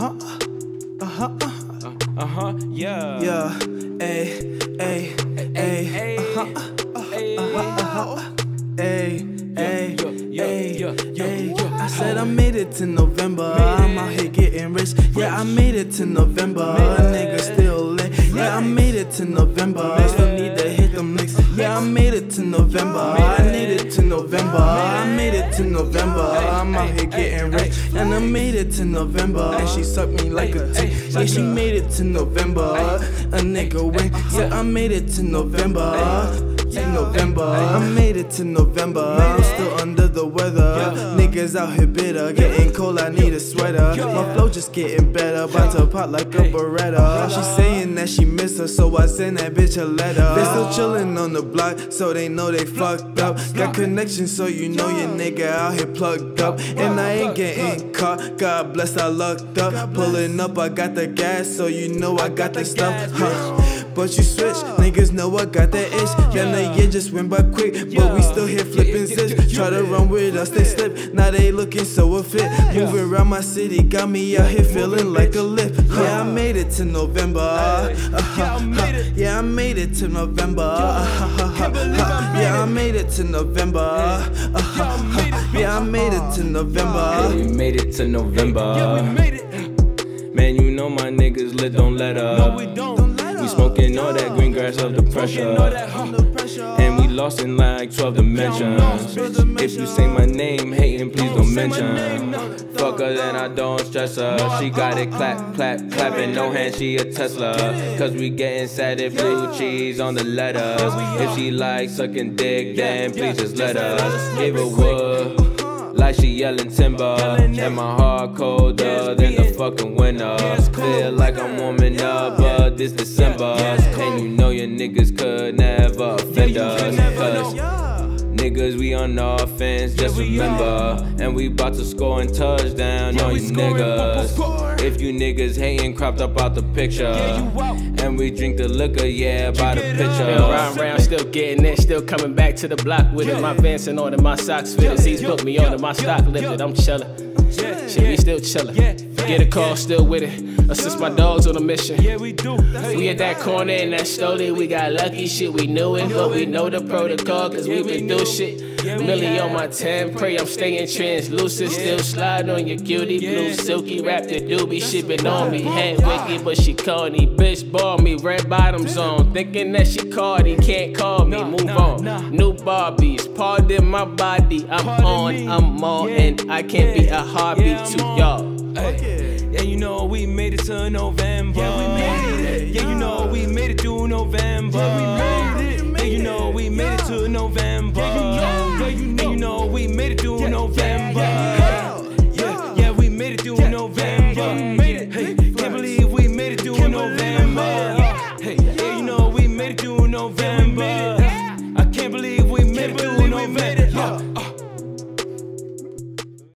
huh, uh huh, Uh huh, yeah. yeah, ay, ay, ay, uh huh, uh huh, ay, ay, ay, ay. I said I made it to November. I'm out here getting rich. Yeah, I made it to November. Nigga still lit. Yeah, I made it to November. Still need to hit them licks. Yeah, I made it to November. I made it to November. I made it to November. I'm out here getting rich. And I made it to November. And she sucked me like a tick. Yeah, she made it to November. A nigga win. Yeah, I made it to November. To November, I made it to November. I'm still under the weather. Niggas out here bitter, getting cold. I need a sweater. My flow just getting better, about to pop like a Beretta. She saying that she miss her, so I send that bitch a letter. They still chillin' on the block, so they know they fucked up. Got connections, so you know your nigga out here plugged up. And I ain't getting caught. God bless, I lucked up. Pulling up, I got the gas, so you know I got the stuff. Huh. But you switch, niggas know I got that itch. Then the year just went by quick, but we still here flipping zips. Try to run with us, they slip. Now they looking so fit. Moving around my city, got me out here feeling like a lift. Yeah, I made it to November. Uh-huh. Yeah, I made it to November. Uh-huh. Yeah, I made it to November. Uh-huh. Yeah, I made it to November. We made it to November. Yeah, we made it. Man, you know my niggas lit, don't let up. No, we don't. Smoking all that green grass of the pressure. And we lost in like 12 dimensions. If you say my name, hating, please don't mention. Fuck her, then I don't stress her. She got it clap, clap, clapping, no hand, she a Tesla. Cause we getting sad blue cheese on the letters. If she like sucking dick, then please just let us. Give her wood. Like she yelling timber, and my heart colder than the fucking winter. Feel like I'm warming up, but this December, and you know your niggas could never offend us. Cause niggas, we on offense, just remember. And we bout to score and touchdown on you niggas. If you niggas hating, cropped up out the picture. And we drink the liquor, yeah, by the Still picture. round round, still getting it, still coming back to the block with it. My Vans in order, my socks fitted, seats put me on it, my stock lifted. I'm chillin'. Shit, we still chillin'. Get a call, still with it. Assist my dogs on a mission. Yeah, we do. We at that corner and that slowly we got lucky shit. We knew it, but we know the protocol cause we been through shit. Millie on my 10, pray I'm staying translucent. Still slide on your cutie blue, silky wrapped the doobie. Been on me. Head wicked, but she corny. Bitch ball me, red bottoms on. Thinking that she caught he can't call me. Move on. New Barbies, pardon my body. I'm on, I'm more, and I can't be a hobby to y'all. Ay. Yeah, you know we made it to November. Yeah, we made it. Yeah, you know we made it through November. Yeah, we made it. Yeah, you know we made it to November. Yeah, you know. Yeah, you know we made it through November. Yeah, yeah, we made it through November. Yeah, made it.